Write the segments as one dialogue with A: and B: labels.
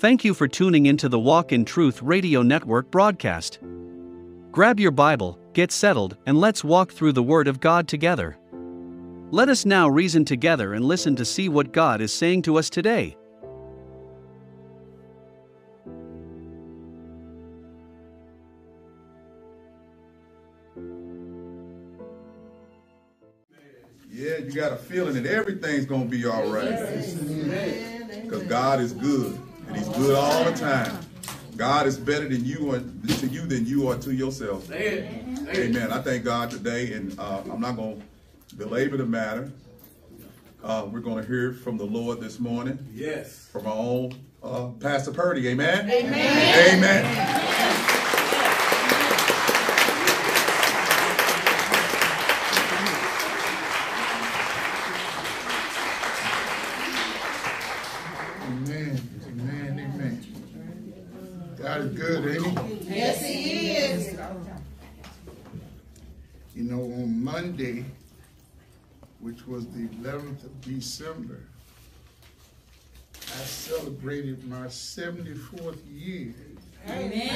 A: Thank you for tuning into the Walk in Truth Radio Network broadcast. Grab your Bible, get settled, and let's walk through the Word of God together. Let us now reason together and listen to see what God is saying to us today.
B: Yeah, you got a feeling that everything's gonna be all right. Because God is good, and He's good all the time. God is better than you are to you than you are to yourself. Amen. Amen. I thank God today, and uh, I'm not gonna belabor the matter. Uh, we're gonna hear from the Lord this morning.
C: Yes.
B: From our own uh, Pastor Purdy. Amen. Amen. Amen.
D: Amen. Amen. Amen. God is good, ain't he?
E: Yes, he is.
D: You know, on Monday, which was the 11th of December, I celebrated my 74th year. Amen.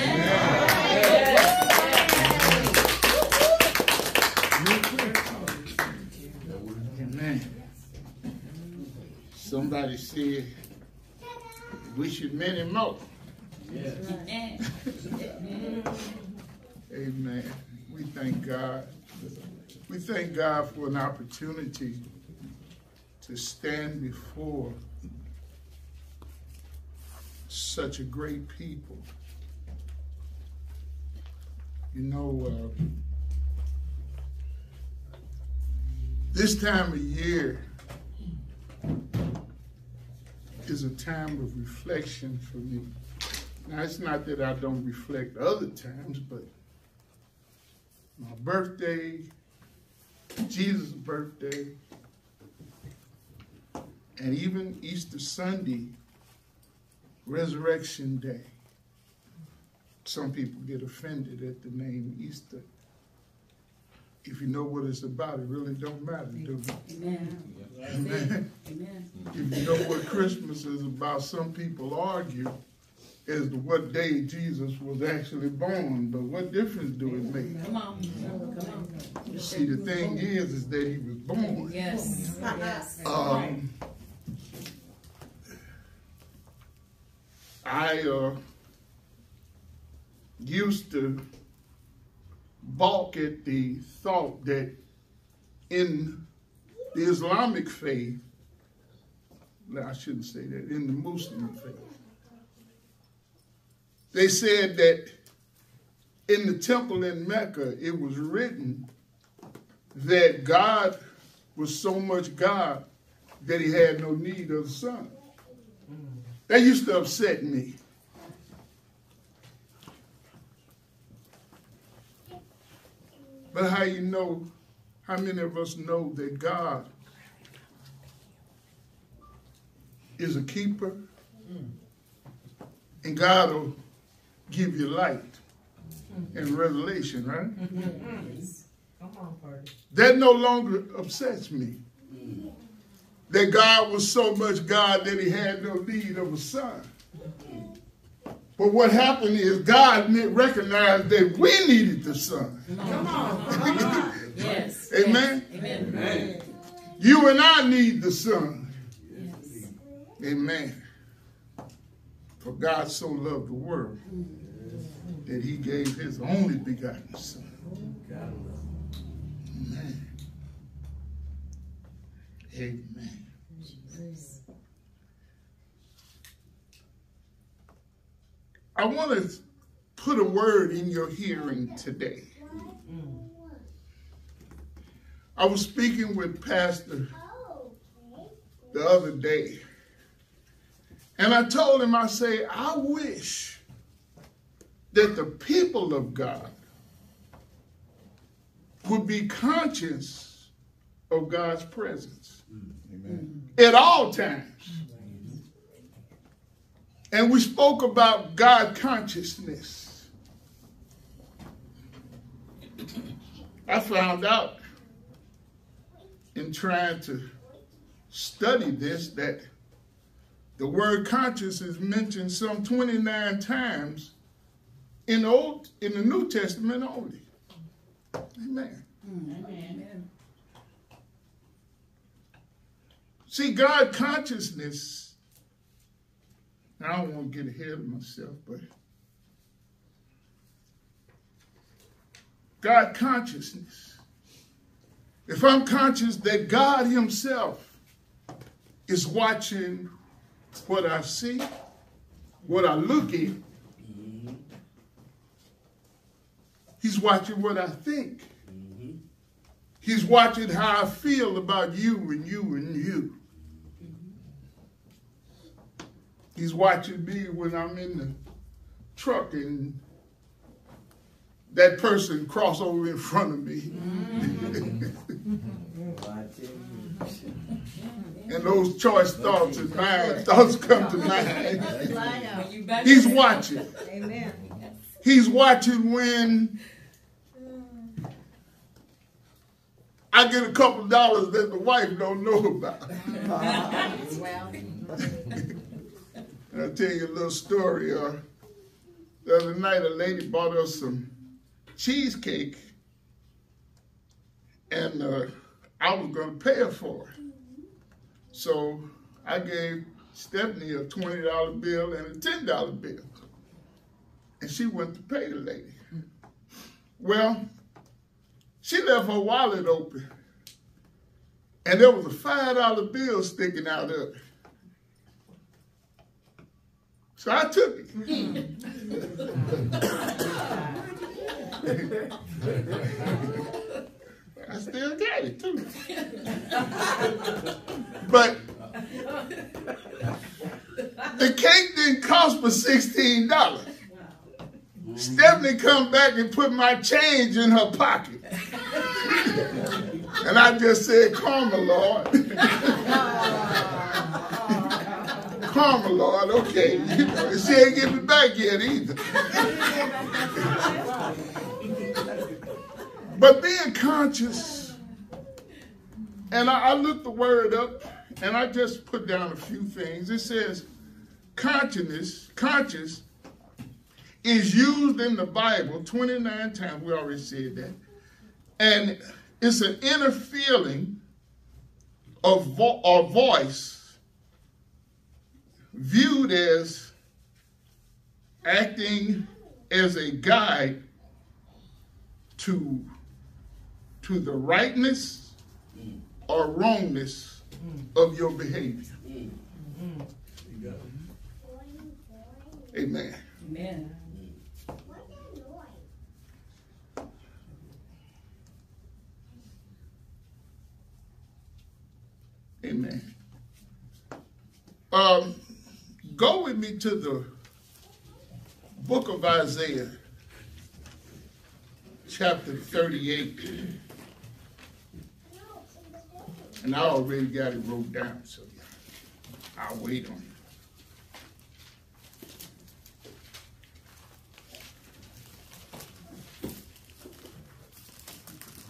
D: Somebody said, wish you many more. Amen. We thank God. We thank God for an opportunity to stand before such a great people. You know, uh, this time of year is a time of reflection for me. Now, it's not that I don't reflect other times, but my birthday, Jesus' birthday, and even Easter Sunday, Resurrection Day. Some people get offended at the name Easter. If you know what it's about, it really don't matter, do it?
E: Amen.
D: Amen.
E: Amen.
D: If you know what Christmas is about, some people argue as to what day Jesus was actually born, but what difference do it make?
E: Come on. Come on.
D: See, the thing is, is that he was born.
E: Yes. Yes.
D: Um, I uh, used to balk at the thought that in the Islamic faith, I shouldn't say that, in the Muslim faith, they said that in the temple in Mecca, it was written that God was so much God that he had no need of the Son. That used to upset me. But how you know, how many of us know that God is a keeper and God will give you light and revelation, right? That no longer upsets me. That God was so much God that he had no need of a son. But what happened is God recognized that we needed the son.
E: Come on. Come on. Yes.
D: Amen?
E: Amen.
D: You and I need the son.
E: Yes.
D: Amen. For God so loved the world that he gave his only begotten son. Amen. I want to put a word in your hearing today. I was speaking with Pastor the other day, and I told him, I say, I wish that the people of God would be conscious of God's presence at all times. And we spoke about God consciousness. I found out in trying to study this that The word conscious is mentioned some 29 times in the Old in the New Testament only. Amen.
E: Amen. Amen.
D: See, God consciousness, I don't want to get ahead of myself, but God consciousness. If I'm conscious that God Himself is watching what I see, what I look at, He's watching what I think. Mm-hmm. He's watching how I feel about you and you and you. He's watching me when I'm in the truck and that person cross over in front of me. Mm-hmm. and those choice thoughts and mind thoughts come to mind. He's watching.
E: Amen.
D: He's watching when I get a couple dollars that the wife don't know about.
E: Well,
D: And I'll tell you a little story. Uh, the other night, a lady bought us some cheesecake, and uh, I was going to pay her for it. So I gave Stephanie a $20 bill and a $10 bill. And she went to pay the lady. Well, she left her wallet open, and there was a $5 bill sticking out of it. So I took it. I still got it too. but the cake didn't cost sixteen dollars. Stephanie come back and put my change in her pocket. and I just said, Karma, Lord. Karma, Lord, okay. She ain't give me back yet either. but being conscious, and I, I looked the word up and I just put down a few things. It says consciousness, conscious is used in the Bible 29 times. We already said that. And it's an inner feeling of vo- or voice viewed as acting as a guide to, to the rightness or wrongness of your behavior. Amen.
E: Amen.
D: Amen. Um, go with me to the book of Isaiah, chapter 38. And I already got it wrote down, so I'll wait on it.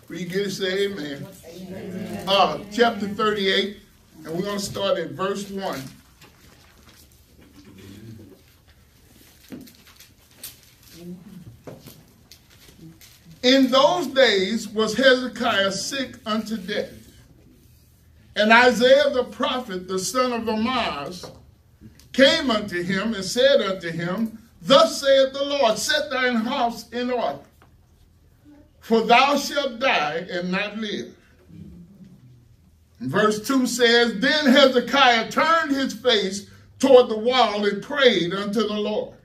D: Will you get it? Say amen. Uh, chapter 38, and we're going to start at verse 1. In those days was Hezekiah sick unto death. And Isaiah the prophet, the son of Amoz, came unto him and said unto him, Thus saith the Lord, set thine house in order, for thou shalt die and not live. Verse 2 says, Then Hezekiah turned his face toward the wall and prayed unto the Lord.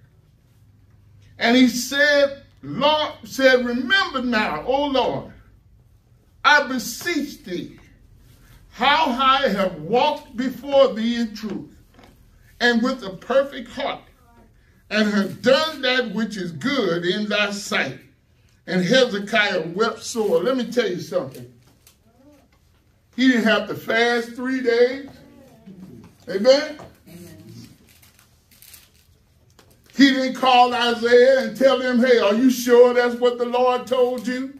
D: And he said, Lord said, Remember now, O Lord, I beseech thee, how I have walked before thee in truth and with a perfect heart, and have done that which is good in thy sight. And Hezekiah wept sore. Let me tell you something. He didn't have to fast three days. Amen? He didn't call Isaiah and tell him, hey, are you sure that's what the Lord told you?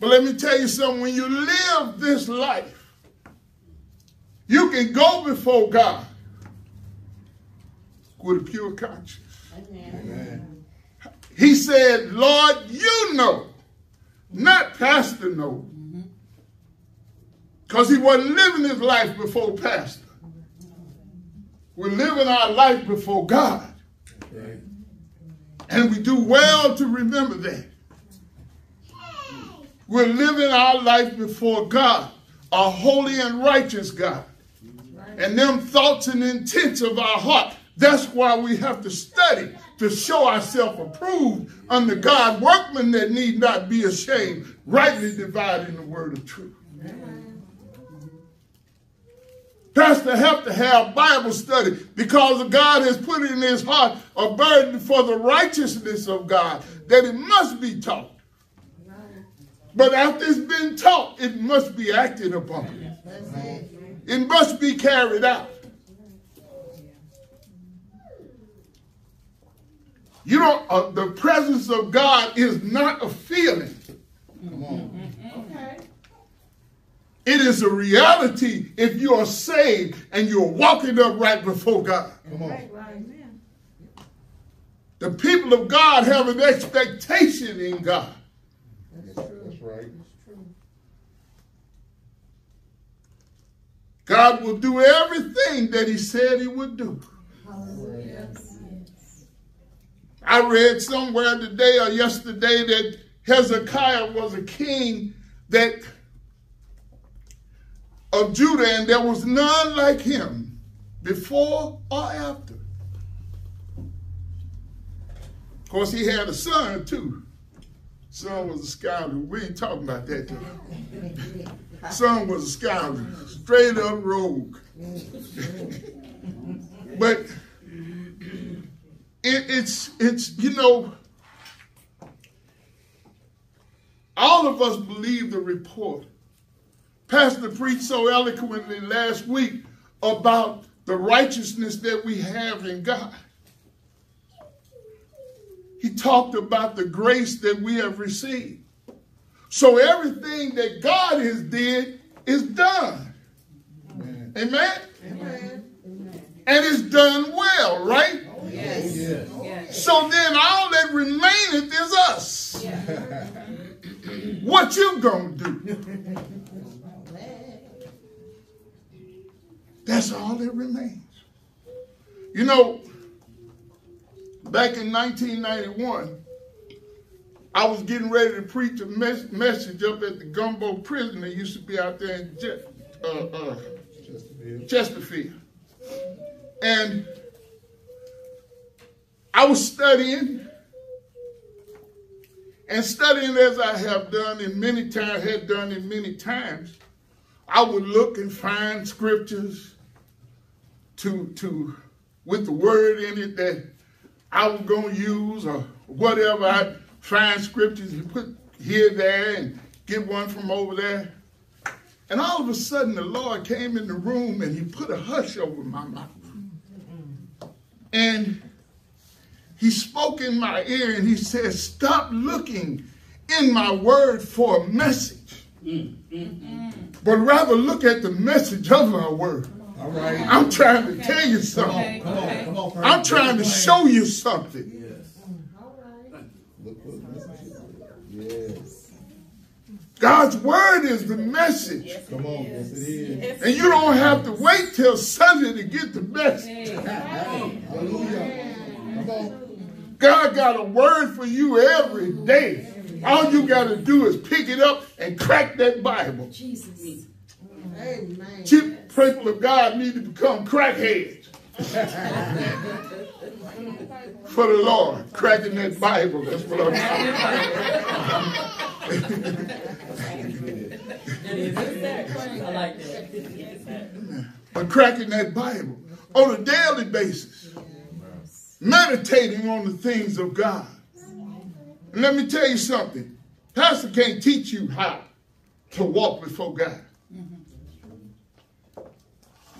D: But let me tell you something. When you live this life, you can go before God with a pure conscience.
B: Amen.
D: He said, Lord, you know, not Pastor know. Because he wasn't living his life before Pastor. We're living our life before God. And we do well to remember that. We're living our life before God, a holy and righteous God. And them thoughts and intents of our heart, that's why we have to study to show ourselves approved under God, workmen that need not be ashamed, rightly dividing the word of truth. Pastor have to have Bible study because God has put in his heart a burden for the righteousness of God that it must be taught. But after it's been taught, it must be acted upon. It must be carried out. You know, uh, the presence of God is not a feeling.
B: Come on.
E: Okay.
D: It is a reality if you are saved and you're walking up right before God.
B: Come on.
E: Right, right.
D: The people of God have an expectation in God.
B: That's true. That's right. That's true.
D: God will do everything that he said he would do. Hallelujah. I read somewhere today or yesterday that Hezekiah was a king that of Judah and there was none like him before or after. Of course, he had a son too. Son was a scoundrel. We ain't talking about that. Son was a scoundrel, straight up rogue. but it, it's it's you know all of us believe the report. Pastor preached so eloquently last week about the righteousness that we have in God. He talked about the grace that we have received. So everything that God has did is done.
B: Amen.
D: Amen?
E: Amen.
D: And it's done well, right?
E: Yes.
B: Yes.
E: Yes.
D: So then all that remaineth is us. What you gonna do? That's all that remains. You know, back in 1991, I was getting ready to preach a mes- message up at the Gumbo prison that used to be out there in Je- uh, uh,
B: Chesterfield.
D: Chesterfield. And I was studying and studying as I have done in many times, had done in many times. I would look and find scriptures to to with the word in it that I was going to use or whatever. I'd find scriptures and put here, there, and get one from over there. And all of a sudden, the Lord came in the room and he put a hush over my mouth. And he spoke in my ear and he said, Stop looking in my word for a message, mm, mm, mm. but rather look at the message of my word.
B: All right.
D: I'm trying to tell you something.
B: Come on. Come on.
D: I'm trying to show you something.
B: Yes.
E: All right.
B: Look what the message is. Yes.
D: God's word is the message.
B: Come on. Yes, it is.
D: And you don't have to wait till Sunday to get the message.
B: Hallelujah. Come on.
D: God got a word for you every day. All you got to do is pick it up and crack that Bible.
E: Jesus. Amen.
D: Cheap people of God need to become crackheads for the Lord. Cracking that Bible. That's what I'm. But cracking that Bible on a daily basis. Meditating on the things of God. And let me tell you something. Pastor can't teach you how to walk before God.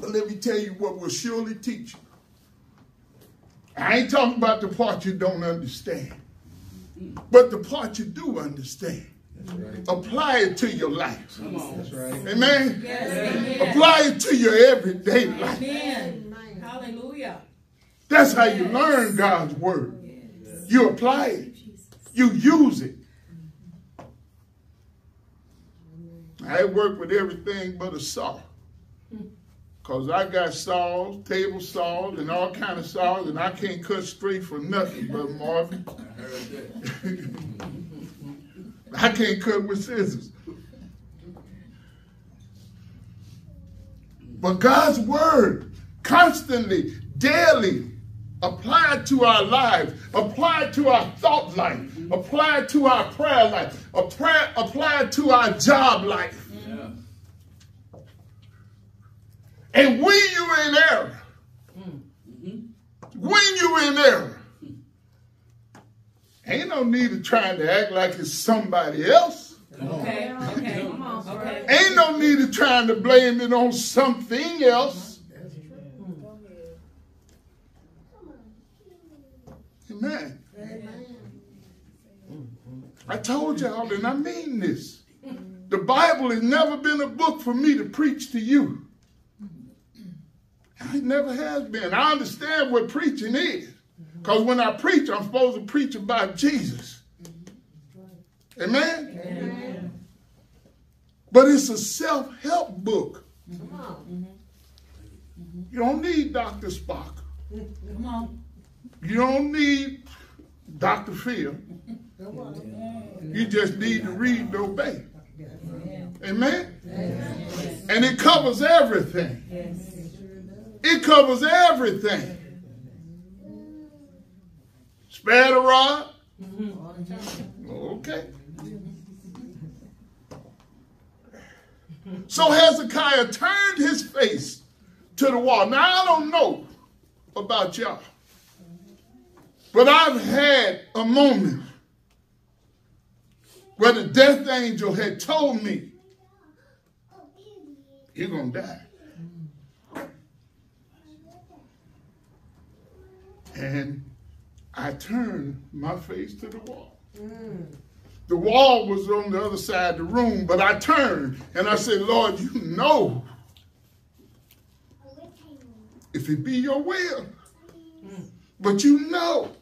D: But let me tell you what will surely teach you. I ain't talking about the part you don't understand, but the part you do understand. apply it to your life.
B: That's right.
D: Amen.
C: Yes.
D: Apply it to your everyday life.
C: Amen.
E: Amen.
C: Hallelujah.
D: That's how you learn God's word. You apply it. You use it. I work with everything but a saw. Cause I got saws, table saws, and all kind of saws, and I can't cut straight for nothing, Brother Marvin. I can't cut with scissors. But God's word constantly, daily, applied to our lives, applied to our thought life, applied to our prayer life, applied to our job life. And when you in error, when you in error, ain't no need of trying to act like it's somebody else.
C: Okay. Okay. Come on. Okay.
D: Ain't no need of trying to blame it on something else. Amen. I told y'all, and I mean this. The Bible has never been a book for me to preach to you. It never has been. I understand what preaching is. Because when I preach, I'm supposed to preach about Jesus. Amen? But it's a self-help book.
E: Come on.
D: You don't need Dr. Spock.
C: Come on.
D: You don't need Dr. Phil. You just need to read and obey. Amen? And it covers everything. It covers everything. Spare the rod? Okay. So Hezekiah turned his face to the wall. Now, I don't know about y'all, but I've had a moment where the death angel had told me, You're going to die. And I turned my face to the wall. Mm. The wall was on the other side of the room, but I turned and I said, Lord, you know if it be your will. Mm. But you know.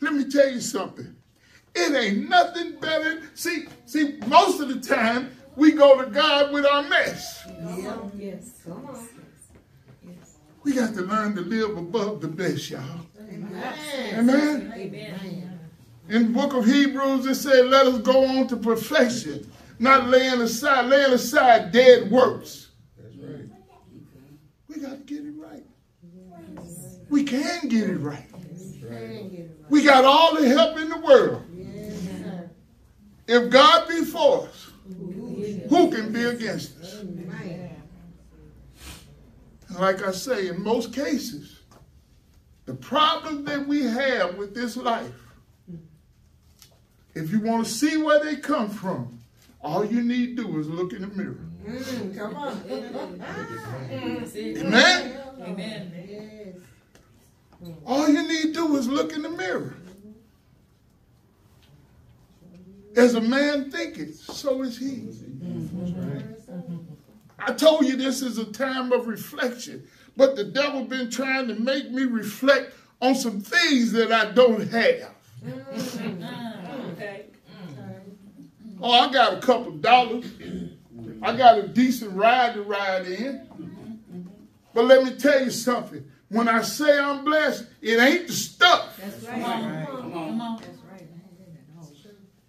D: Let me tell you something. It ain't nothing better. See, see, most of the time we go to God with our mess.
C: Yes.
E: Come on.
D: We got to learn to live above the best, y'all.
E: Amen.
D: Amen.
C: Amen.
D: In the book of Hebrews, it said, let us go on to perfection, not laying aside, laying aside dead works.
B: That's right.
D: We got to get it right. We can get it right.
E: Amen. Get it right.
D: We got all the help in the world.
E: Yes.
D: If God be for us, who can be against us?
E: Amen.
D: Like I say, in most cases, the problem that we have with this life, if you want to see where they come from, all you need to do is look in the mirror.
E: Mm, come on.
D: Amen?
C: Amen.
D: All you need to do is look in the mirror. As a man thinketh, so is he. I told you this is a time of reflection, but the devil been trying to make me reflect on some things that I don't have.
C: Okay.
D: Oh, I got a couple dollars. I got a decent ride to ride in. But let me tell you something. When I say I'm blessed, it ain't the stuff.
E: That's
C: Come
E: right.
C: on. Come on.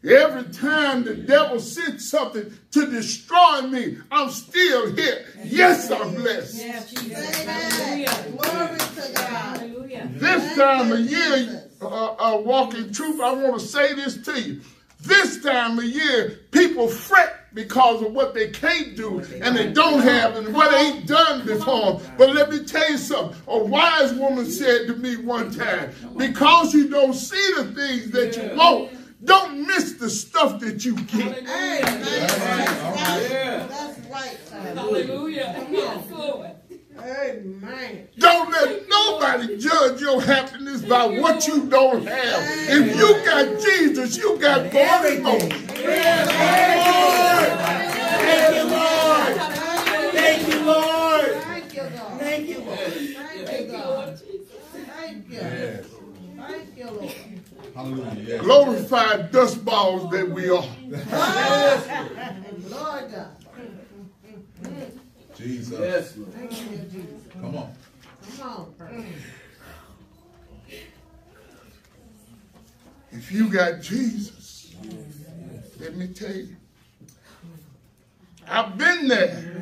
D: Every time the devil sent something to destroy me, I'm still here. Yes, I'm blessed.
C: Yes,
E: Say
C: Jesus.
E: that. Glory to God.
D: This time of year, uh, uh, Walk in Truth, I want to say this to you. This time of year, people fret because of what they can't do and they don't have and what ain't done before. But let me tell you something. A wise woman said to me one time, because you don't see the things that you want, don't miss the stuff that you get.
E: Amen. That's right.
C: Hallelujah.
E: Amen.
D: Don't let nobody judge your happiness by what you don't have. If you got Jesus, you got born. Thank
C: you, Lord.
E: Thank you,
B: Lord.
E: Thank you, Lord. Thank
C: you, Lord.
E: Thank you, Lord. Thank you, Lord
D: than more. glorified dust balls that we are.
E: Lord God.
B: Jesus.
F: Yes, Lord.
E: Thank you, Jesus.
B: Come on.
E: Come on.
D: If you got Jesus, let me tell you, I've been there.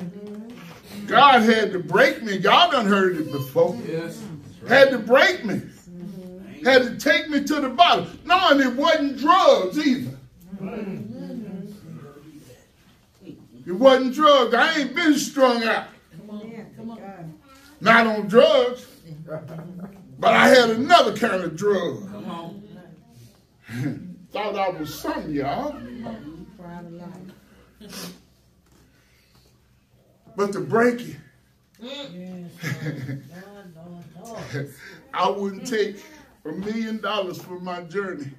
D: God had to break me. Y'all done heard it before.
F: Yes.
D: Had to break me. Had to take me to the bottom. Knowing it wasn't drugs either. It wasn't drugs. I ain't been strung out. Not on drugs. But I had another kind of drug. Thought I was something, y'all. But to break it. I wouldn't take a million dollars for my journey.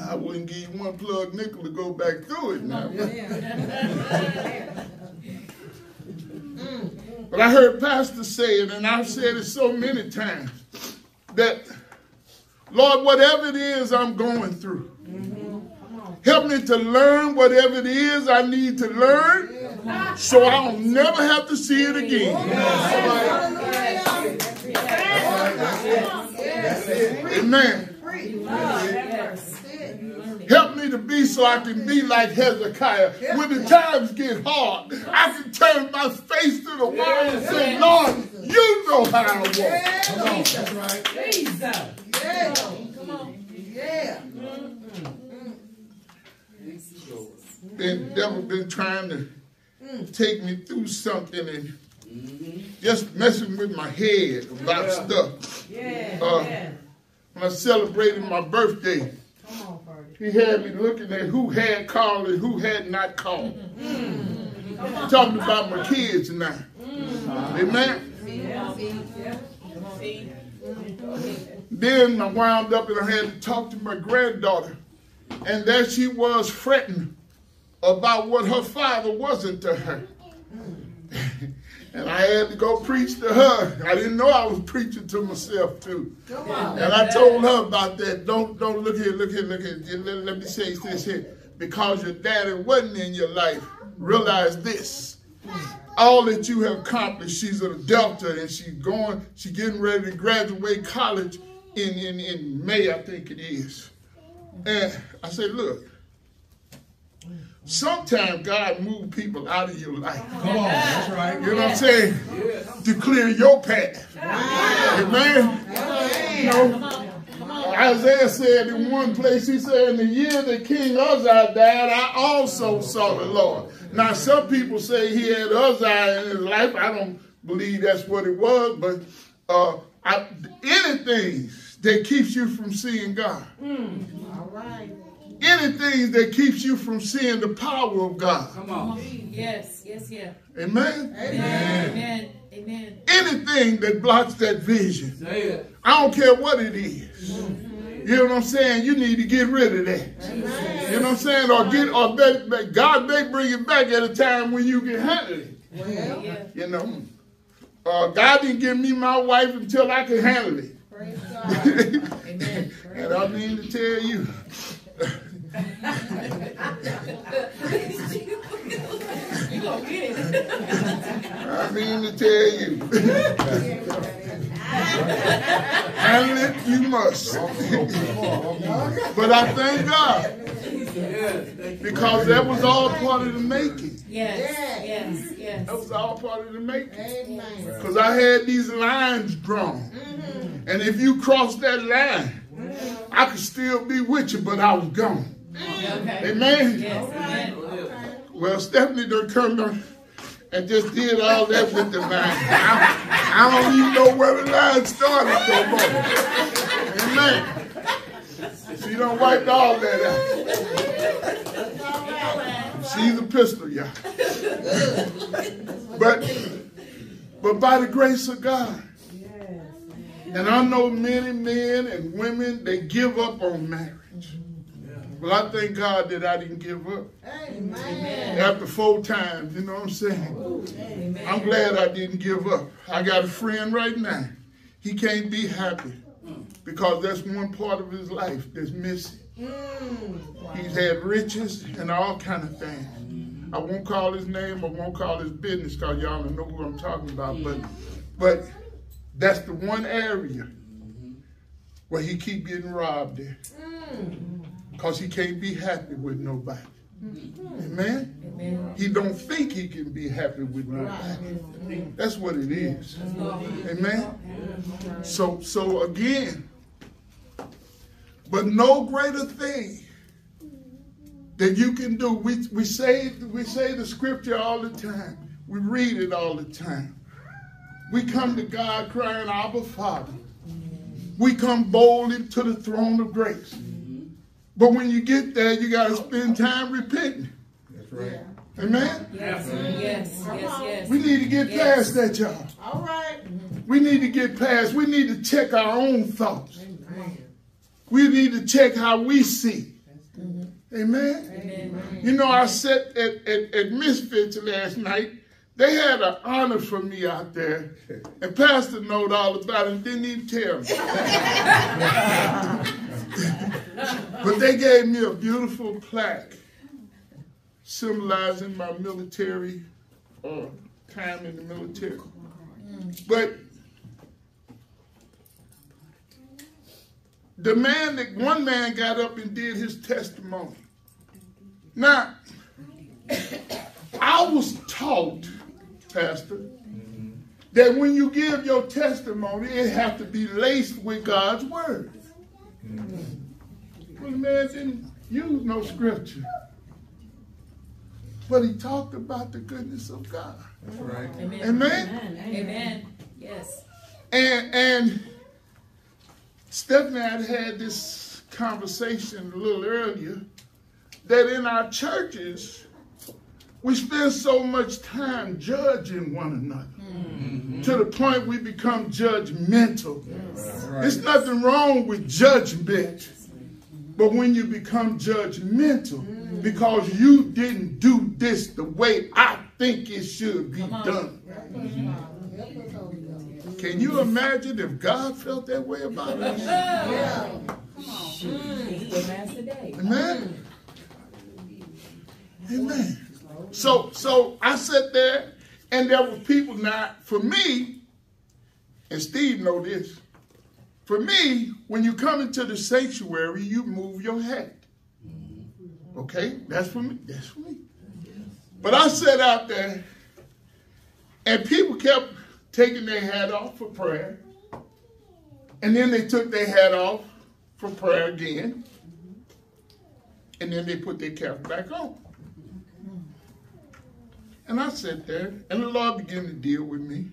D: I wouldn't give you one plug nickel to go back through it now. But I heard Pastor say it, and I've said it so many times, that, Lord, whatever it is I'm going through, help me to learn whatever it is I need to learn so I'll never have to see it again. Amen. Help me to be so I can be like Hezekiah. When the times get hard, I can turn my face to the wall and say, Lord, you know how I walk.
C: Jesus.
E: Yeah.
C: Come on.
E: Yeah.
D: The devil been trying to mm. take me through something and Mm-hmm. just messing with my head about
F: Yeah.
D: stuff.
E: Yeah.
D: Uh,
E: yeah.
D: When I celebrated my birthday,
E: Come on,
D: he had me looking at who had called and who had not called. Mm-hmm. Talking about my kids now. Mm-hmm.
E: Amen. See?
C: See?
D: Then I wound up and I had to talk to my granddaughter. And there she was fretting about what her father wasn't to her. And I had to go preach to her. I didn't know I was preaching to myself too.
E: Come on.
D: And I told her about that. Don't don't look here, look here, look here. Let, let me say this here. Because your daddy wasn't in your life, realize this. All that you have accomplished, she's a Delta and she's going, she's getting ready to graduate college in, in, in May, I think it is. And I said, look, sometimes God move people out of your life.
B: Come on. That's right.
D: You know what I'm saying? To clear your path. Amen. You know, Isaiah said in one place, he said, in the year that King Uzziah died, I also saw the Lord. Now, some people say he had Uzziah in his life. I don't believe that's what it was, but uh, I, anything that keeps you from seeing God,
E: All right.
D: Anything that keeps you from seeing the power of God.
F: Come on.
C: Yes, yes, yeah.
D: Amen?
C: Amen. Amen. Amen.
D: Anything that blocks that vision.
F: Say it.
D: I don't care what it is. You know what I'm saying? You need to get rid of that. You know what I'm saying? Or get or bet, bet- God may bring it back at a time when you can handle it.
E: Well,
C: Yeah.
D: You know. Uh, God didn't give me my wife until I could handle it.
E: praise God.
C: Amen.
D: and I mean to tell you,
C: You gonna get it.
D: I mean to tell you, handle it you must. but I thank God
F: Yes. Thank you.
D: because that was all part of the making.
C: Yes, yes, yes.
D: That was all part of the making. Because I had these lines drawn. Mm-hmm. And if you cross that line, I could still be with you, but I was gone. Amen?
C: Yes, amen.
D: Well, Stephanie done come and just did all that with the line. I, I don't even know where the line started no more. Amen. She done wiped all that out. She's a pistol, y'all. But, but by the grace of God, and I know many men and women, they give up on marriage. But I thank God that I didn't give up.
E: Amen.
D: After four times, you know what I'm saying? I'm glad I didn't give up. I got a friend right now. He can't be happy because that's one part of his life that's missing. Hmm. He's had riches and all kind of things. I won't call his name. I won't call his business because y'all don't know who I'm talking about. But, but that's the one area where he keep getting robbed there. Because he can't be happy with nobody. Mm-hmm. Amen?
C: Amen.
D: He don't think he can be happy with nobody. Mm-hmm. That's what it is. Amen? Mm-hmm. So, so again, but no greater thing that you can do. We, we say we say the scripture all the time. We read it all the time. We come to God crying, Abba Father. We come boldly to the throne of grace. But when you get there, you got to spend time repenting.
B: That's right.
D: Amen?
C: Yes, yes, yes, yes.
D: We need to get
C: Yes.
D: past that, y'all.
E: All right.
D: We need to get past, we need to check our own thoughts. Amen. We need to check how we see. Mm-hmm. Amen? You know, I sat at, at, at Misfits last night. They had an honor for me out there. And Pastor knowed all about it and didn't even tell me. but they gave me a beautiful plaque symbolizing my military uh, time in the military. But the man that one man got up and did his testimony. Now, I was taught, Pastor, that when you give your testimony, it has to be laced with God's word. Well, the man didn't use no scripture. But he talked about the goodness of God.
B: That's right.
C: Amen.
D: Amen?
C: Amen. Yes.
D: And and Stephanie had had this conversation a little earlier that in our churches we spend so much time judging one another mm-hmm. to the point we become judgmental. There's nothing wrong with judgment, but when you become judgmental mm. because you didn't do this the way I think it should be
C: on.
D: done. Can you imagine if God felt that way about us?
C: The master day.
D: Amen. Amen. So so I sat there and there were people now for me, and Steve know this. For me, when you come into the sanctuary, you move your hat. Okay? That's for me. That's for me. But I sat out there and people kept taking their hat off for prayer. And then they took their hat off for prayer again. And then they put their cap back on. And I sat there, and the Lord began to deal with me.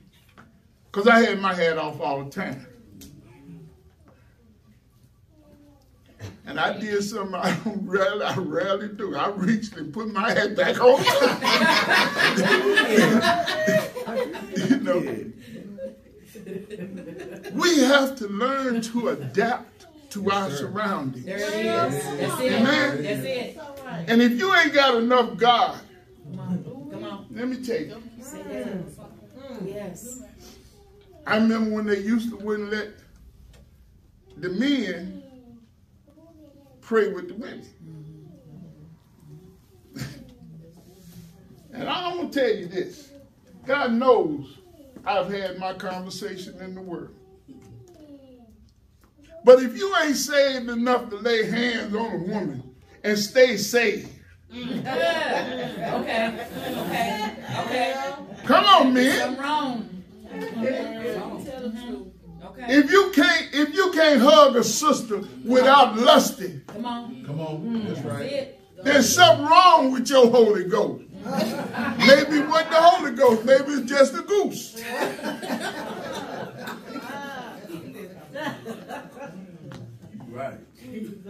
D: Because I had my hat off all the time. And I did something I don't rarely, I rarely do. I reached and put my head back on. you know, we have to learn to adapt to our surroundings.
C: There it is. That's it.
D: Amen.
C: That's it.
D: And if you ain't got enough God,
C: Come on. Come on.
D: let me tell you.
C: Say. Mm. Yes.
D: I remember when they used to wouldn't let the men pray with the women. and I'm gonna tell you this. God knows I've had my conversation in the Word. But if you ain't saved enough to lay hands on a woman and stay saved, mm.
C: Okay. Okay. Okay.
D: come on, man.
C: I'm wrong. Tell the truth. Okay.
D: If you can't, if you can't hug a sister without lusting,
C: Come on.
B: Come on. Mm. That's
C: That's
B: right.
C: it.
D: There's something wrong with your Holy Ghost. Maybe it wasn't the Holy Ghost, maybe it's just a goose.
F: Right.
D: You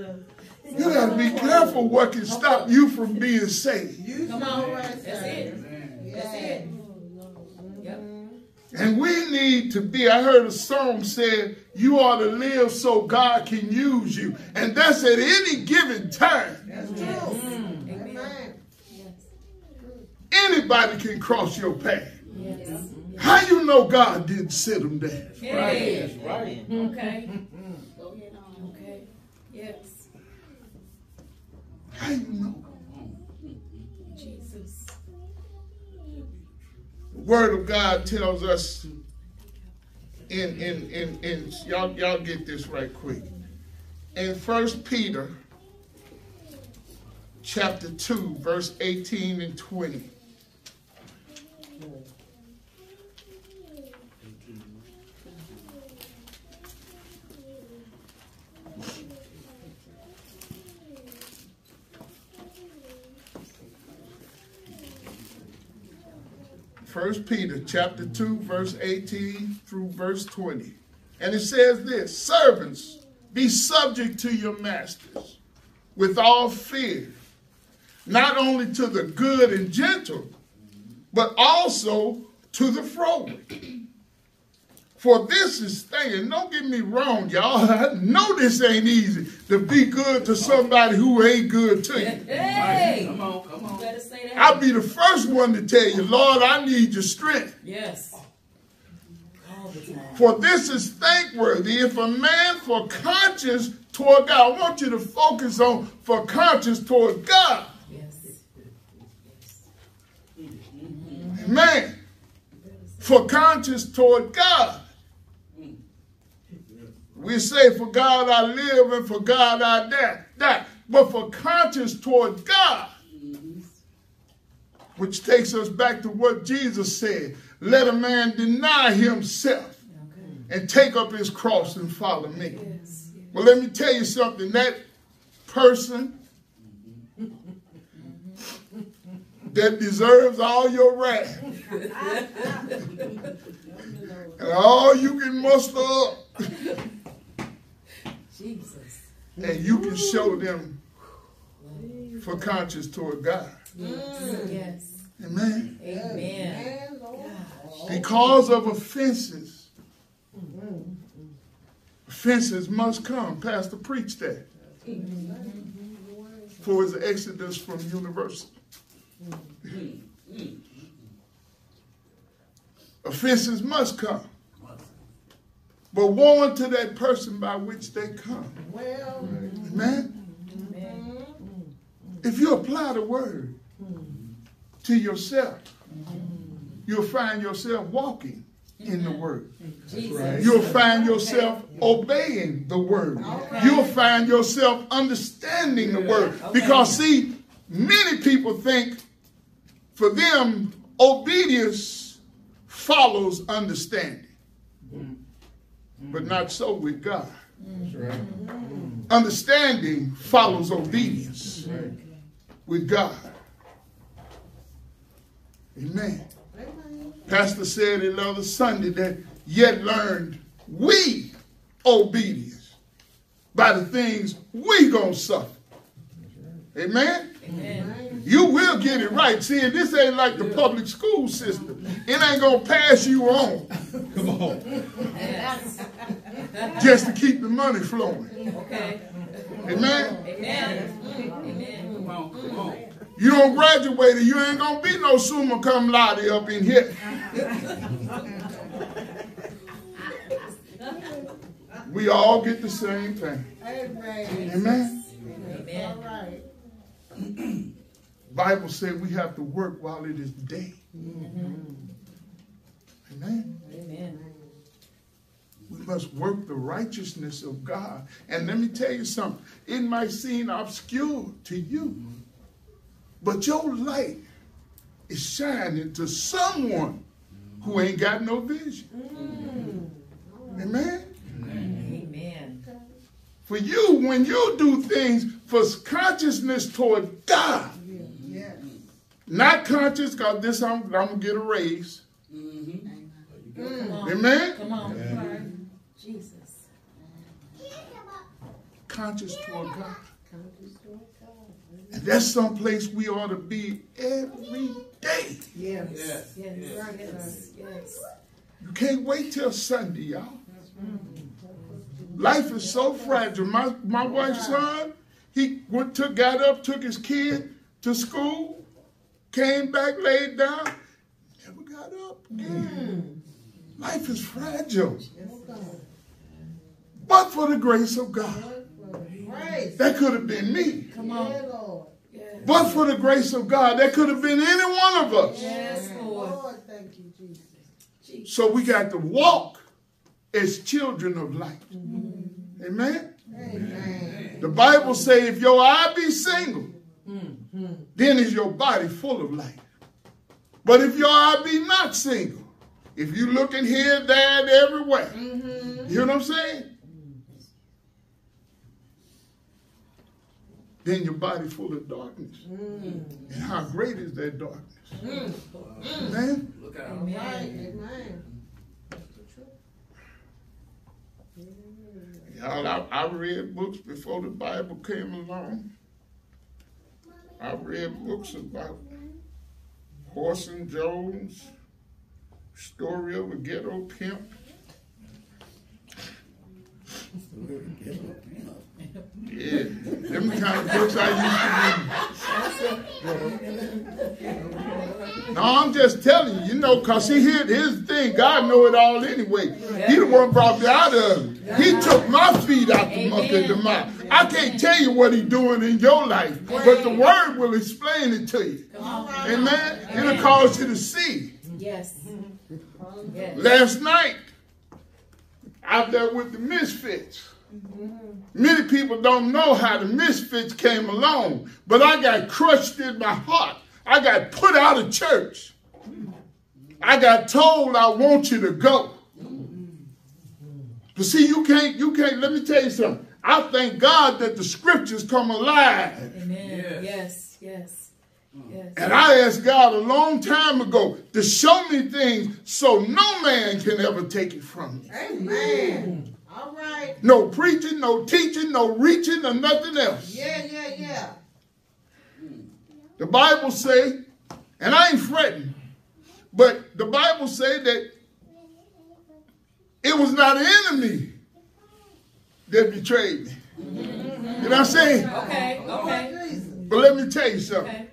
D: gotta be careful what can stop you from being saved.
C: Come on. That's it. That's it. Yep.
D: And we need to be, I heard a song said, you ought to live so God can use you. And that's at any given time.
C: Amen.
D: Anybody can cross your path.
C: Yes.
D: How you know God didn't sit them there?
C: Hey.
F: Right.
C: Okay. Okay. Yes.
D: How you know? Word of God tells us in in in in y'all y'all get this right quick. In First Peter chapter 2, verse 18 and 20. First Peter chapter 2, verse 18 through verse 20. And it says this servants, be subject to your masters with all fear, not only to the good and gentle, but also to the froward. For this is thing, don't get me wrong, y'all. I know this ain't easy to be good to somebody who ain't good to you.
C: Hey!
F: Come on, come on.
C: Better say that.
D: I'll be the first one to tell you, Lord, I need your strength.
C: Yes. All the time.
D: For this is thankworthy if a man for conscience toward God. I want you to focus on for conscience toward God.
C: Yes.
D: Man, for conscience toward God. We say, for God I live and for God I die. die. But for conscience toward God, which takes us back to what Jesus said let a man deny himself
C: Okay.
D: and take up his cross and follow me.
C: Yes.
D: Well, let me tell you something. That person mm-hmm. that deserves all your wrath and all you can muster up,
C: Jesus.
D: and you can show them for conscience toward God.
C: Yes. Yes.
D: Amen.
C: Amen.
D: Because of offenses, offenses must come. Pastor preached that. For his exodus from university. Offenses must come. But woe unto that person by which they come.
E: Well,
D: Amen.
C: Amen.
D: If you apply the word to yourself, you'll find yourself walking in the word.
C: Jesus.
D: You'll find yourself obeying the word. You'll find yourself understanding the word. Because, see, many people think for them, obedience follows understanding. But mm. not so with God. Mm-hmm. Understanding follows obedience with God. Amen.
E: amen.
D: Pastor said it other Sunday that yet learned we obedience by the things we gonna suffer. Amen.
C: Amen.
D: You will get it right. See, this ain't like the public school system. It ain't gonna pass you on
F: Come on.
C: Yes.
D: just to keep the money flowing.
C: Okay.
D: Amen.
C: Amen. Amen.
F: Come on, come on.
D: You don't graduate, you ain't gonna be no summa cum laude up in here. We all get the same thing.
E: Amen.
D: Amen.
E: All
C: Amen.
E: right.
D: Bible said we have to work while it is day. Mm-hmm. Amen.
C: Amen.
D: We must work the righteousness of God. And let me tell you something. It might seem obscure to you, but your light is shining to someone who ain't got no vision. Mm. Amen.
C: Amen.
D: For you, when you do things for consciousness toward God,
E: Yes.
D: not conscious because this I'm, I'm gonna get a raise. Mm-hmm.
C: Come on.
D: Amen.
C: Come on. Jesus.
D: Conscious toward God. And that's someplace we ought to be every day.
E: Yes.
F: Yes.
C: Yes.
E: Right,
C: Yes. Yes.
D: You can't wait till Sunday, y'all. Life is so fragile. My my wife's son, he went took got up, took his kid to school, came back, laid down, never got up again. Life is fragile. But for the grace of God,
E: Praise.
D: that could have been me.
C: Come on.
E: Yeah, Lord.
D: But for the grace of God, that could have been any one of us.
C: Yes, Lord.
E: Lord, thank you, Jesus.
D: So we got to walk as children of light. Mm-hmm. Amen.
E: Amen.
D: The Bible say if your eye be single, mm-hmm. then is your body full of light. But if your eye be not single, if you looking here, there, and everywhere, mm-hmm. you know what I'm saying? Then your body full of darkness. Mm. And how great is that darkness? Mm. Mm. Amen.
F: Look out.
E: Right. Amen.
D: Y'all, I, I read books before the Bible came along. I read books about Whoreson Jones, story of a ghetto pimp. Yeah, them kind of books I used to read. No, I'm just telling you, you know, cause see here, here's the thing, God know it all anyway. He the one brought me out of it. He took my feet out the muck of the mouth. I can't tell you what he's doing in your life, but the word will explain it to you. Amen. It'll cause you to see.
C: Yes. Yes.
D: Last night, out there with the misfits. Mm-hmm. Many people don't know how the misfits came along, but I got crushed in my heart. I got put out of church. I got told I want you to go. But see, you can't, you can't, let me tell you something. I thank God that the scriptures come alive.
C: Amen. Yes. Yes. Yes.
D: And I asked God a long time ago to show me things so no man can ever take it from me.
E: Amen. All right.
D: No preaching, no teaching, no reaching, or nothing else.
E: Yeah, yeah, yeah.
D: The Bible say, and I ain't fretting, but the Bible say that it was not an enemy that betrayed me. You know what I'm saying?
C: Okay. Okay.
D: But let me tell you something.
C: Okay.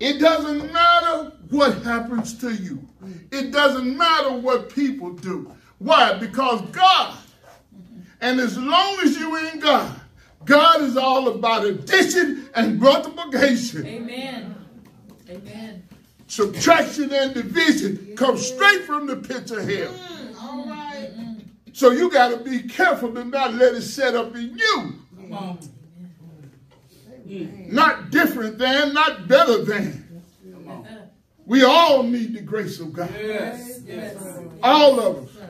D: It doesn't matter what happens to you. It doesn't matter what people do. Why? Because God, and as long as you in God, God is all about addition and multiplication.
C: Amen. Amen.
D: Subtraction and division come straight from the pits of hell.
E: Mm, all right.
D: So you got to be careful to not let it set up in you.
C: Come on.
D: Not different than, not better than.
F: Come on.
D: We all need the grace of God.
F: Yes. Yes.
D: All of us.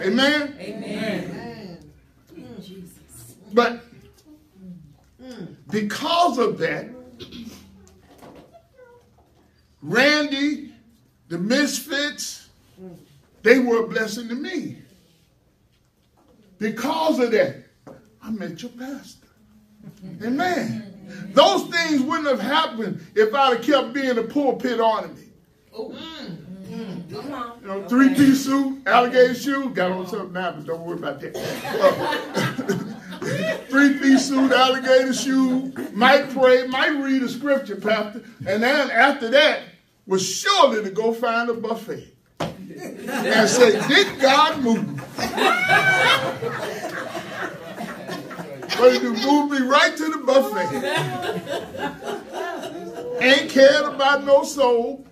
D: Amen?
C: Amen.
E: Amen.
C: Jesus.
D: But because of that, Randy, the misfits, they were a blessing to me. Because of that, I met your pastor. Amen. Those things wouldn't have happened if I'd have kept being a pulpit ornament. Oh. Mm.
C: Come on.
D: You know, three piece suit, alligator shoes. Got on something now, but don't worry about that. three piece suit, alligator shoe. Might pray, might read a scripture, Pastor. And then after that, was surely to go find a buffet and say, Did God move? But he moved me right to the buffet. Ain't cared about no soul.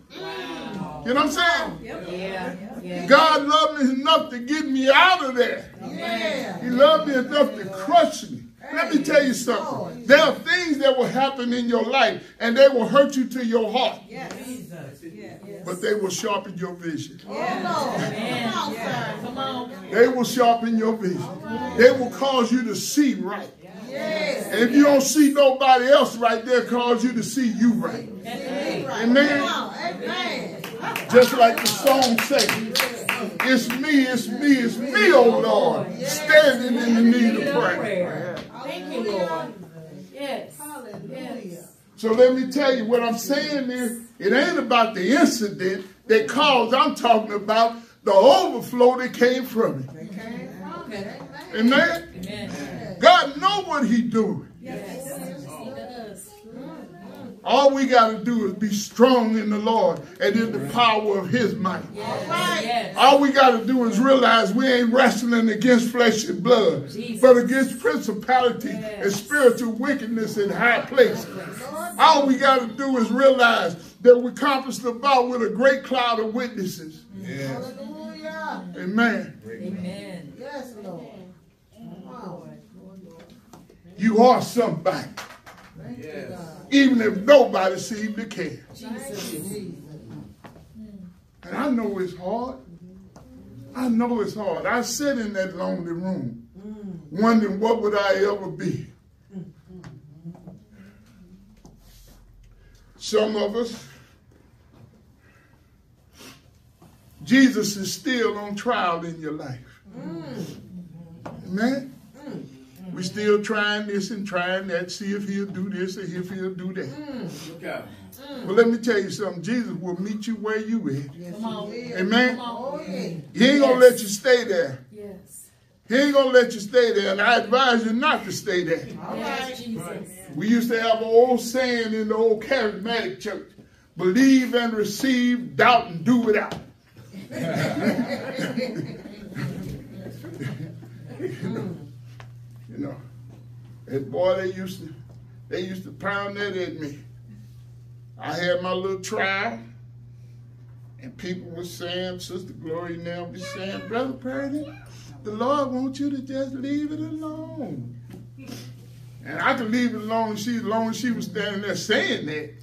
D: You know what I'm saying?
C: Yeah. Yeah.
D: God loved me enough to get me out of there.
E: Yeah.
D: He loved me enough to crush me. Let me tell you something. There are things that will happen in your life and they will hurt you to your heart,
E: Yes. Yes.
D: but they will sharpen your vision.
E: Come on.
C: Come on.
D: They will sharpen your vision. They will cause you to see right.
E: Yes.
D: And if you don't see nobody else right, they'll cause you to see you right.
E: Amen.
D: Amen.
E: Come on. Amen.
D: Just like the song says, it's me, it's me, it's me, oh Lord, standing in the need of prayer.
C: Thank you, Lord. Yes.
E: Hallelujah.
D: So let me tell you what I'm saying is, it ain't about the incident that caused, I'm talking about the overflow that came from it.
E: Okay.
D: Amen?
C: Amen.
D: God know what he doing.
C: Yes. He does.
D: All we got to do is be strong in the Lord and in the power of his might.
C: Yes.
D: All we got to do is realize we ain't wrestling against flesh and blood,
C: Jesus.
D: but against principalities and spiritual wickedness in high places. All we got to do is realize that we compassed about with a great cloud of witnesses.
B: Yes.
E: Hallelujah.
D: Amen.
C: Amen.
E: Yes, Lord. Wow.
D: You are somebody,
E: Thank you,
F: Yes.
D: Even if nobody seemed to care.
E: Jesus.
D: And I know it's hard. I know it's hard. I sit in that lonely room wondering what would I ever be. Some of us, Jesus is still on trial in your life. Mm. Amen? We still trying this and trying that, see if he'll do this or if he'll do that. Mm.
F: Look out.
D: But mm. let me tell you something. Jesus will meet you where you at.
E: Yes,
C: Come on.
E: he will.
D: Amen?
E: Oh, yeah.
D: He ain't gonna let you stay there.
C: Yes.
D: He ain't gonna let you stay there, and I advise you not to stay there.
E: All
C: Yes,
E: right.
C: Jesus.
D: We used to have an old saying in the old charismatic church: "Believe and receive, doubt and do without." you know, mm. And boy, they used to, they used to pound that at me. I had my little trial, and people were saying, Sister Glory now be saying, Brother Purdy, the Lord wants you to just leave it alone. And I could leave it alone she, as long as she was standing there saying that.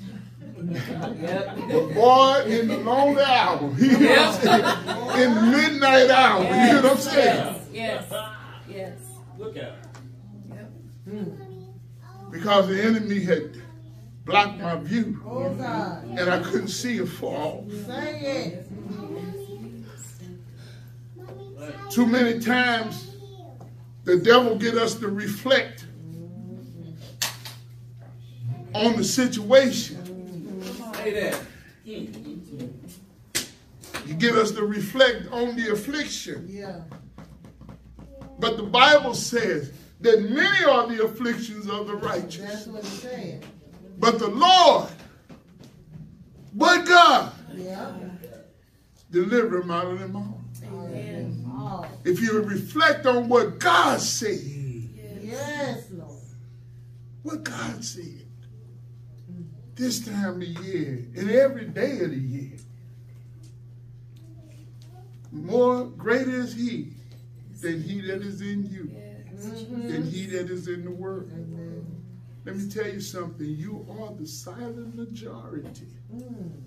C: Yep.
D: But boy, in the lonely hour, you know what I'm saying? in the midnight hour, you know what I'm saying?
C: Yes. Yes. Yes.
F: Look out.
D: Because the enemy had blocked my view, and I couldn't see it fall.
E: Say.
D: Too many times, the devil get us to reflect on the situation. You get us to reflect on the affliction.
E: Yeah.
D: But the Bible says that many are the afflictions of the
E: That's
D: righteous.
E: what he said.
D: But the Lord, but God,
E: Yeah.
D: deliver him out of them all.
C: Amen.
D: If you reflect on what God said,
E: yes, Lord.
D: what God said, this time of year and every day of the year, more greater is he than he that is in you, than mm-hmm. he that is in the world. Let me tell you something. You are the silent majority. Mm.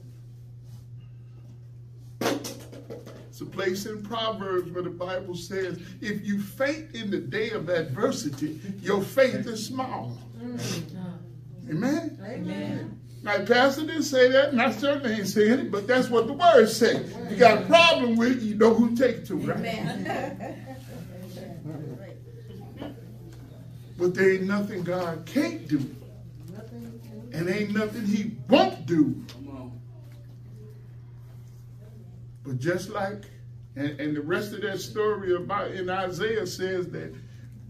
D: It's a place in Proverbs where the Bible says, if you faint in the day of adversity, your faith is small. Mm. Amen?
E: Amen.
D: Now, the pastor didn't say that, and I certainly ain't saying it, but that's what the word say. You got a problem with it, you know who to take it to, right? But there ain't nothing God can't do, and ain't nothing he won't do. But just like, and, and the rest of that story about in Isaiah says that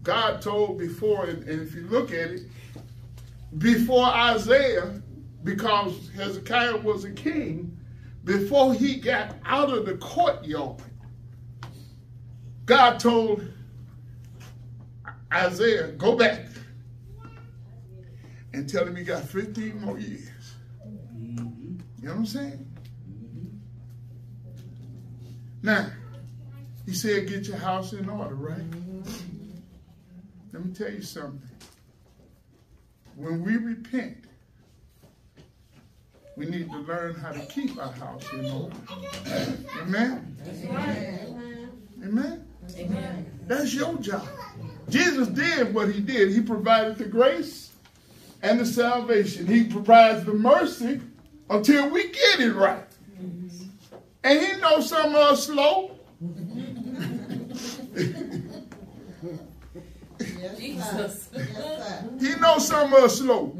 D: God told before, and, and if you look at it, before Isaiah, because Hezekiah was a king, before he got out of the courtyard, God told Isaiah, go back and tell him he got 15 more years. You know what I'm saying? Now, he said, get your house in order, right? Let me tell you something. When we repent, we need to learn how to keep our house in order. Amen? Amen?
C: Amen.
D: That's your job. Jesus did what he did. He provided the grace and the salvation. He provides the mercy until we get it right. And he knows some of us slow.
C: Jesus.
E: sir. Yes, sir.
D: He knows some of us slow.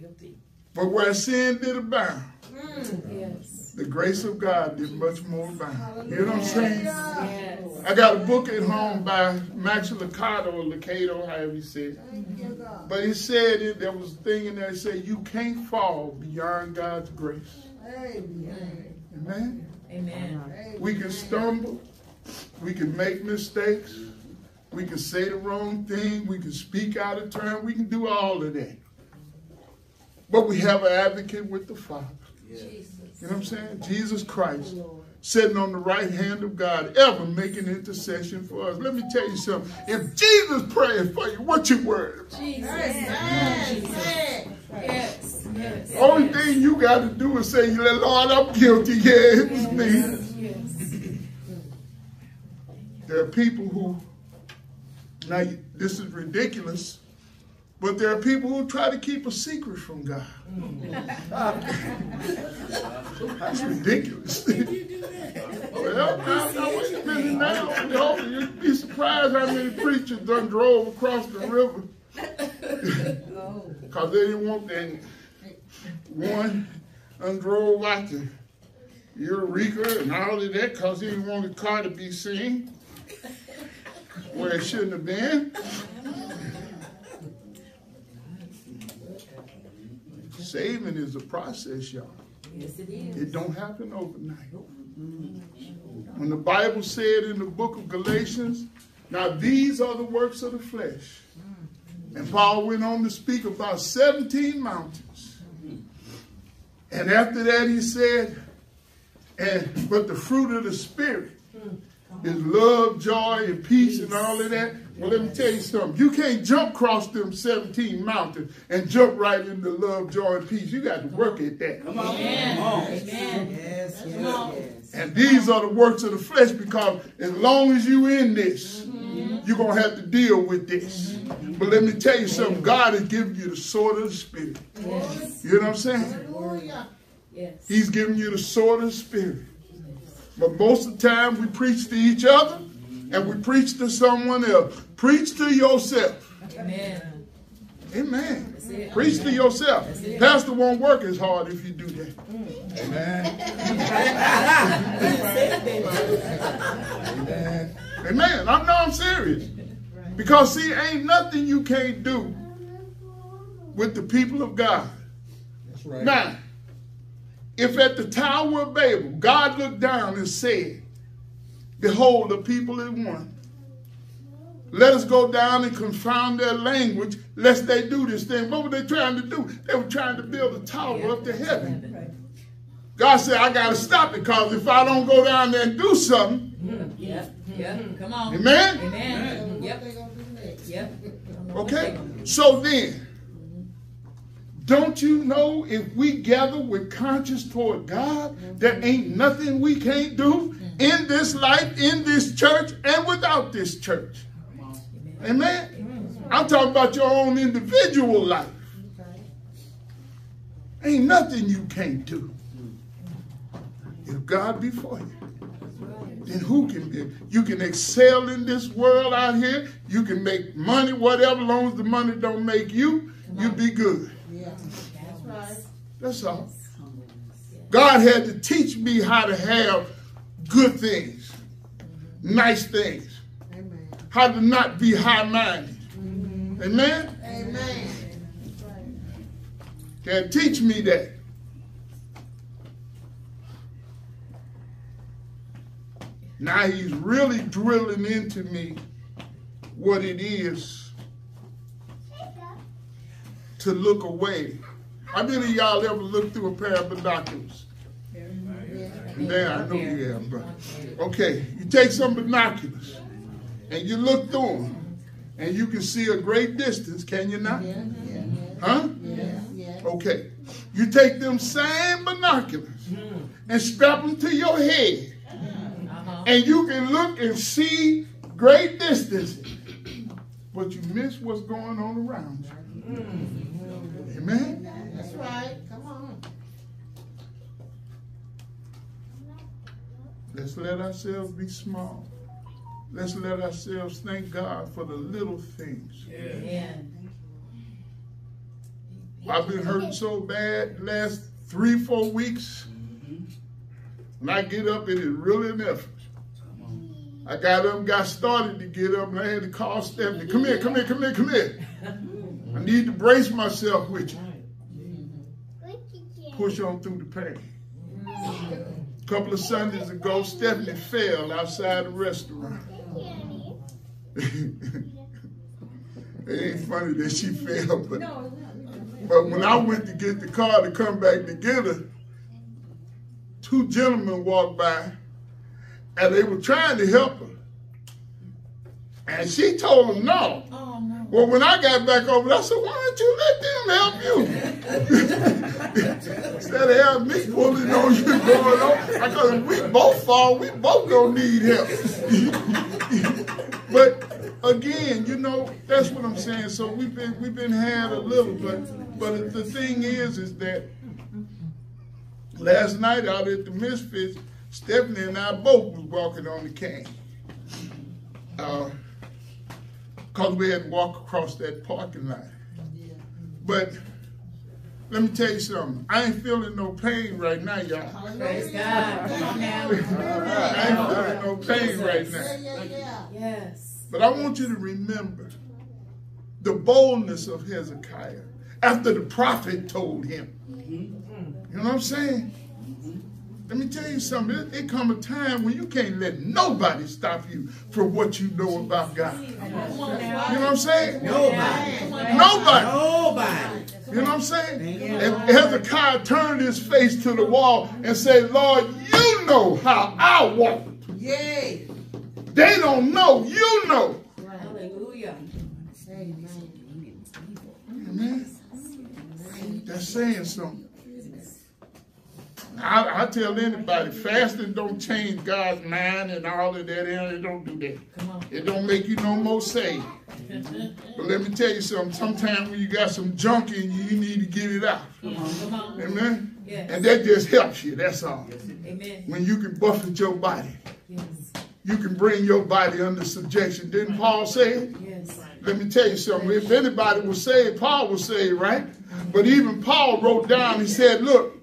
C: Guilty.
D: But where sin did abound, mm.
C: Yes.
D: The grace of God did much more abound. You know what I'm saying?
C: Yes.
D: I got a book at home by Max Lucado or Lucado, however you say it.
E: Thank you, God.
D: But it said it, there was a thing in there that said you can't fall beyond God's grace.
E: Amen.
D: Amen.
C: Amen.
D: We can stumble. We can make mistakes. We can say the wrong thing. We can speak out of turn. We can do all of that. But we have an advocate with the Father. You know what I'm saying? Jesus Christ sitting on the right hand of God, ever making intercession for us. Let me tell you something. If Jesus praying for you, what you worried about?
C: Jesus.
E: Amen.
C: Yes. Yes.
D: Only thing you got to do is say, Lord, I'm guilty. Yeah, it was me.
C: Yes.
D: There are people who, now this is ridiculous, but there are people who try to keep a secret from God. That's ridiculous. well, now, now, wait a minute now. Y'all, You'd be surprised how many preachers done drove across the river because they didn't want that. One done drove out to Eureka and all of that because he didn't want the car to be seen where it shouldn't have been. Saving is a process, y'all.
C: Yes, it is.
D: It don't happen overnight. Mm-hmm. When the Bible said in the book of Galatians, now these are the works of the flesh. Mm-hmm. And Paul went on to speak about 17 mountains. Mm-hmm. And after that he said, and but the fruit of the spirit mm. is love, joy, and peace and all of that. Well, let me tell you something. You can't jump across them 17 mountains and jump right into love, joy, and peace. You got to work at that.
F: Come on. Come on.
G: Yes, yes, yes.
D: And these are the works of the flesh because as long as you in this, you're going to have to deal with this. But let me tell you something. God has given you the sword of the Spirit.
C: Yes.
D: You know what I'm saying?
E: Hallelujah.
C: Yes.
D: He's giving you the sword of the Spirit. But most of the time we preach to each other and we preach to someone else. Preach to yourself.
C: Amen.
D: Amen.
C: That's it.
D: Preach to yourself. Pastor won't work as hard if you do that.
B: Amen. Amen.
D: Amen. I know I'm serious. Because see, ain't nothing you can't do with the people of God.
B: That's right.
D: Now, if at the Tower of Babel, God looked down and said, Behold, the people is one. Let us go down and confound their language, lest they do this thing. What were they trying to do? They were trying to build a tower up to heaven. God said, I got to stop it because if I don't go down there and do something, mm,
C: Yep. Yep. Come on.
D: amen?
C: Amen. Yep.
E: What they gonna do next?
C: Yep.
D: Okay? So then, don't you know if we gather with conscience toward God, there ain't nothing we can't do in this life, in this church, and without this church? Amen? I'm talking about your own individual life. Ain't nothing you can't do. If God be for you, then who can be? You can excel in this world out here. You can make money, whatever, long as the money don't make you, you be good.
E: That's right.
D: That's all. God had to teach me how to have good things, nice things,
E: Amen.
D: how to not be high-minded. Amen?
E: Amen.
D: Can teach me that. Now he's really drilling into me what it is to look away. How many of y'all ever looked through a pair of binoculars? There, I know you have, brother. Okay, you take some binoculars and you look through them and you can see a great distance, can you not?
E: Yeah, yeah,
D: Huh?
E: yeah, yeah.
D: Okay. You take them same binoculars and strap them to your head. And you can look and see great distances. But you miss what's going on around you. Mm. Amen?
E: That's right. Come on.
D: Let's let ourselves be small. Let's let ourselves thank God for the little things.
C: Amen.
D: I've been hurting so bad the last three, four weeks. Mm-hmm. When I get up, it is really an effort. I got up, got started to get up, and I had to call Stephanie. Come here, come here, come here, come here. I need to brace myself with you. Push on through the pain. A couple of Sundays ago, Stephanie fell outside the restaurant. it ain't funny that she fell, but, but when I went to get the car to come back to get her, two gentlemen walked by and they were trying to help her. And she told them no. Well, when I got back over there, I said, why don't you let them help you? Instead of having me pulling on you going on, because we both fall, we both gonna need help. but again, you know, that's what I'm saying. So we've been we've been had a little, but but the thing is, is that last night out at the Misfits, Stephanie and I both was walking on the cane. Uh, Cause we had to walk across that parking lot. But let me tell you something. I ain't feeling no pain right now, y'all.
C: Praise God. Come on now.
D: I ain't feeling no pain right now.
E: Yeah, yeah, yeah.
C: Yes.
D: But I want you to remember the boldness of Hezekiah after the prophet told him. You know what I'm saying? Let me tell you something. It, it come a time when you can't let nobody stop you from what you know about God. You know what I'm saying?
F: Nobody.
D: Nobody.
F: Nobody.
D: You know what I'm saying? And Hezekiah turned his face to the wall and said, Lord, you know how I walk.
E: Yay.
D: They don't know. You know.
C: Hallelujah.
D: Amen. That's saying something. I, I tell anybody, fasting don't change God's mind and all of that. and It don't do that. It don't make you no more saved. Mm-hmm. But let me tell you something. Sometimes when you got some junk in you, you need to get it out.
C: Come on. Come on.
D: Amen.
C: Yes.
D: And that just helps you. That's all.
C: Amen.
D: When you can buffet your body,
C: Yes.
D: you can bring your body under subjection. Didn't Paul say it?
C: Yes.
D: Let me tell you something. If anybody was saved, Paul was saved, right? But even Paul wrote down, he said, Look,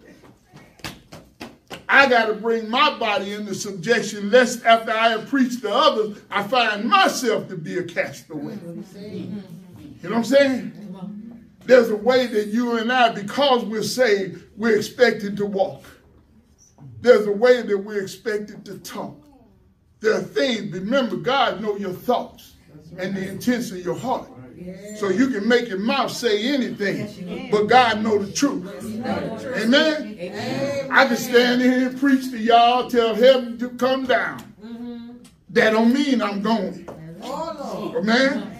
D: I got to bring my body into subjection, lest after I have preached to others, I find myself to be a castaway. You know what I'm saying? There's a way that you and I, because we're saved, we're expected to walk. There's a way that we're expected to talk. There are things, remember, God knows your thoughts and the intents of your heart. So you can make your mouth say anything, but God know the truth. Amen? I can stand here and preach to y'all, tell heaven to come down. That don't mean I'm going.
E: Oh, Lord.
D: Amen?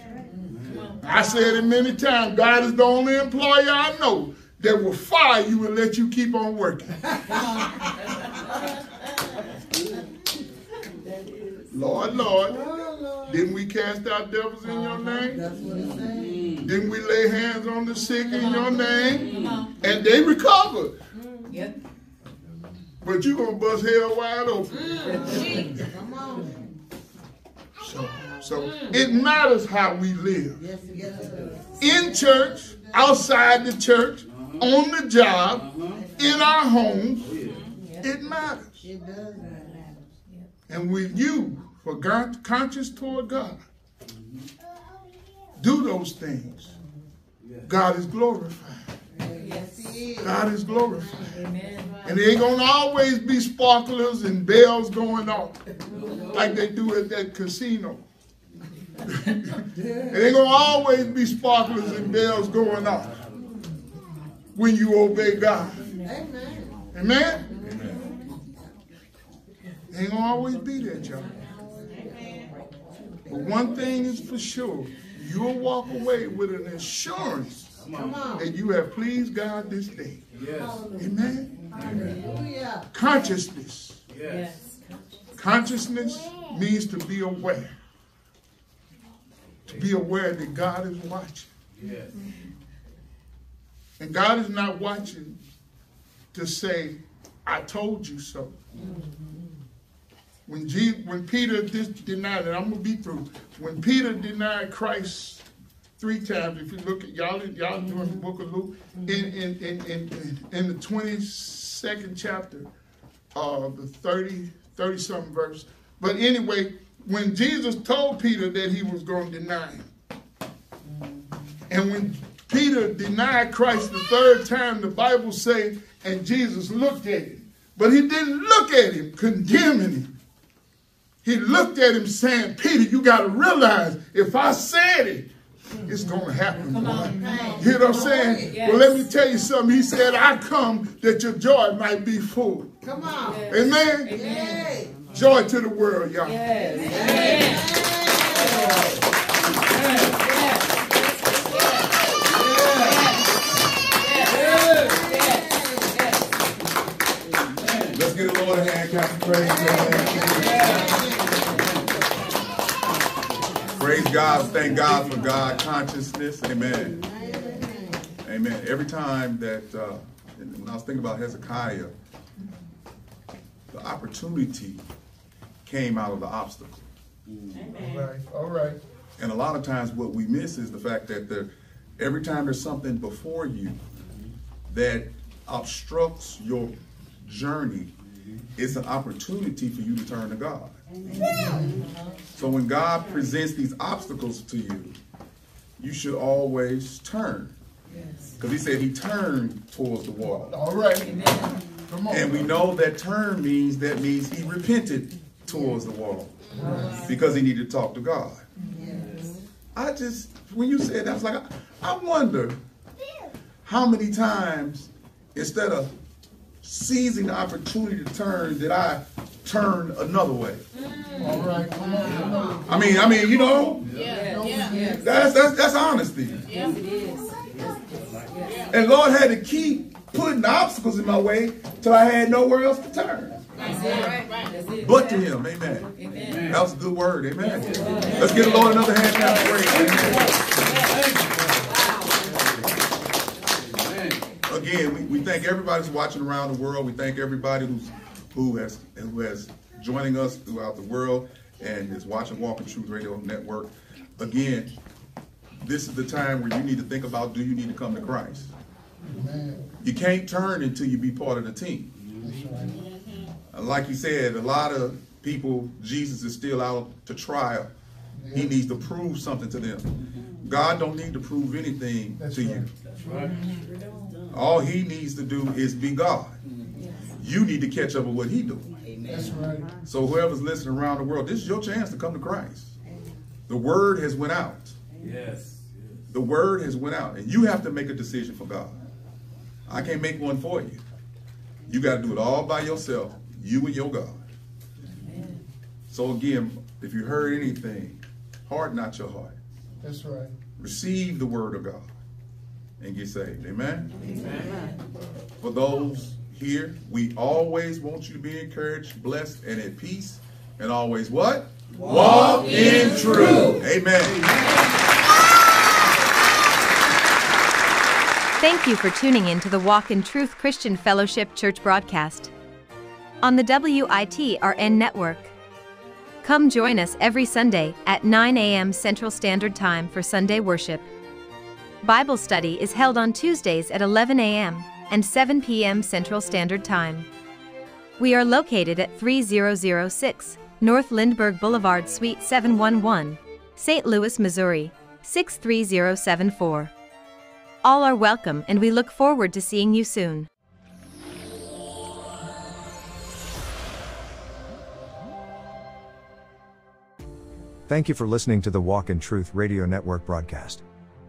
D: I said it many times. God is the only employer I know that will fire you and let you keep on working. Lord, Lord,
E: Lord.
D: didn't we cast out devils in your uh-huh, name?
E: That's what it's saying. Mm.
D: Didn't we lay hands on the sick in uh-huh. your name? Mm-hmm. And they recovered. Mm-hmm.
C: Yep.
D: But you're gonna bust hell wide open.
E: Mm, come on.
D: So, so it matters how we live.
E: Yes, yes, it does.
D: In church, outside the church, uh-huh. on the job, in our homes. Mm-hmm. It matters.
E: It does.
D: And with you, for God, conscious toward God, do those things. God is glorified.
E: Yes, he is.
D: God is glorified.
C: Amen.
D: And there ain't gonna always be sparklers and bells going off like they do at that casino. it ain't gonna always be sparklers and bells going off when you obey God.
E: Amen.
D: Amen? Ain't gonna always be that, y'all. But one thing is for sure, you'll walk away with an assurance that you have pleased God this day.
F: Yes.
D: Amen?
E: Hallelujah.
D: Consciousness.
C: Yes.
D: Consciousness means to be aware. To be aware that God is watching.
F: Yes.
D: And God is not watching to say, I told you so. When, when Peter denied it, I'm going to be through. When Peter denied Christ three times, if you look at y'all, y'all doing the book of Luke, in, in, in, in, in the 22nd chapter, uh, the 30, 30 something verse. But anyway, when Jesus told Peter that he was going to deny him, and when Peter denied Christ the third time, the Bible say, and Jesus looked at him. But he didn't look at him condemning him. He looked at him saying, Peter, you got to realize if I said it, it's going to happen. Come on. You know what I'm saying? Yes. Well, let me tell you something. He said, I come that your joy might be full.
E: Come on.
D: Amen? Amen. Joy to the world, y'all. Yes.
B: Let's get a Lord a hand, Captain Praise. Praise God. Thank God for God consciousness. Amen. Amen. Every time that, uh, when I was thinking about Hezekiah, the opportunity came out of the obstacle.
D: Amen. All right. All right.
B: And a lot of times what we miss is the fact that there, every time there's something before you that obstructs your journey, it's an opportunity for you to turn to God. So when God presents these obstacles to you, you should always turn. Because he said he turned towards the wall.
D: All right.
B: And we know that turn means that means he repented towards the wall. Because he needed to talk to God. I just, when you said that, I was like, I wonder how many times instead of seizing the opportunity to turn did I turn another way. Mm.
D: All right, come on, come on. I
B: mean, I mean, you know, yeah, yeah. that's that's that's honesty.
C: Yes, it is.
B: And Lord had to keep putting obstacles in my way till I had nowhere else to turn. But to him, amen. amen. That was a good word, amen. Let's give the Lord another hand clap praise. Again, we, we thank everybody who's watching around the world. We thank everybody who's who has who has joining us throughout the world and is watching Walk in Truth Radio Network. Again, this is the time where you need to think about do you need to come to Christ? Amen. You can't turn until you be part of the team. Right. Like you said, a lot of people, Jesus is still out to trial. He needs to prove something to them. God don't need to prove anything That's to right. you. Right. All he needs to do is be God. You need to catch up with what he's doing.
D: That's right.
B: So whoever's listening around the world, this is your chance to come to Christ. The word has went out.
F: Yes.
B: The word has went out, and you have to make a decision for God. I can't make one for you. You got to do it all by yourself, you and your God. Amen. So again, if you heard anything, harden not your heart.
D: That's right.
B: Receive the word of God and get saved. Amen.
C: Amen.
B: For those here. We always want you to be encouraged, blessed, and at peace. And always what?
F: Walk, Walk in, in truth. truth.
B: Amen.
G: Thank you for tuning in to the Walk in Truth Christian Fellowship Church broadcast on the WITRN network. Come join us every Sunday at 9 a.m. Central Standard Time for Sunday worship. Bible study is held on Tuesdays at 11 a.m and 7 p.m. Central Standard Time. We are located at 3006 North Lindbergh Boulevard, Suite 711, St. Louis, Missouri 63074. All are welcome, and we look forward to seeing you soon.
H: Thank you for listening to the Walk in Truth Radio Network broadcast.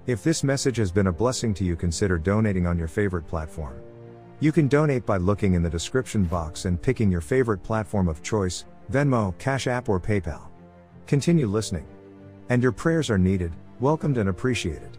H: If this message has been a blessing to you, consider donating on your favorite platform. You can donate by looking in the description box and picking your favorite platform of choice Venmo, Cash App, or PayPal. Continue listening. And your prayers are needed, welcomed, and appreciated.